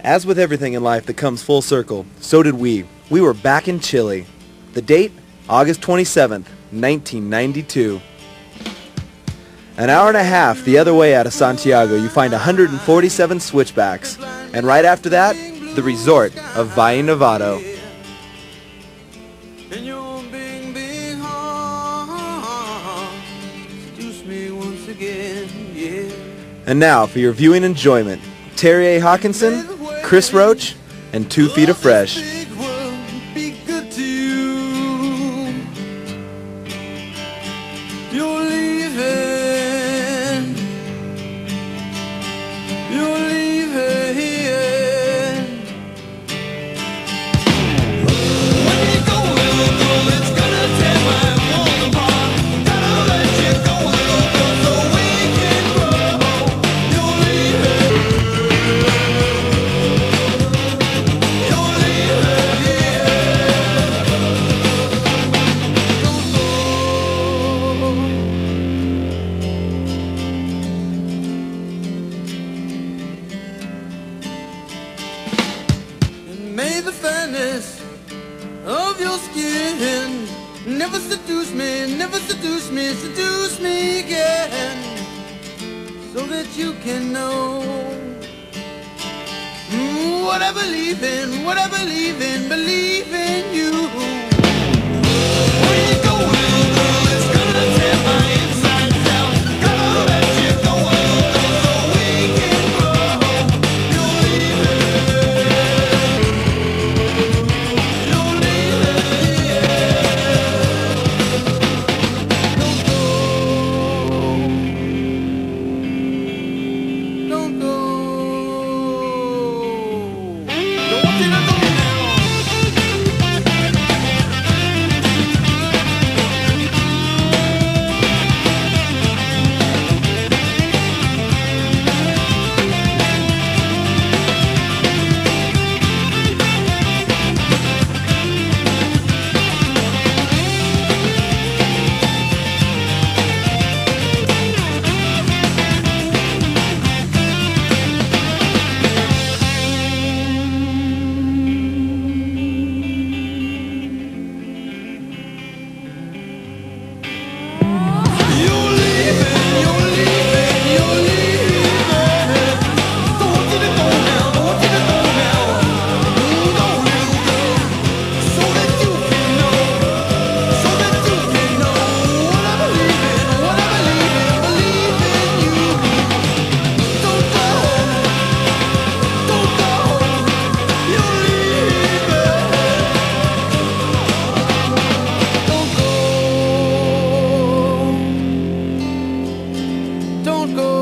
As with everything in life that comes full circle, so did we. We were back in Chile. The date, August 27th, 1992. An hour and a half the other way out of Santiago, you find 147 switchbacks. And right after that, the resort of Valle Nevado. And now for your viewing enjoyment, Terry A. Hawkinson, Chris Roach, and Two Feet of Fresh. Fairness of your skin never seduce me, never seduce me, seduce me again, so that you can know mm, what I believe in, what I believe in, believe in you. go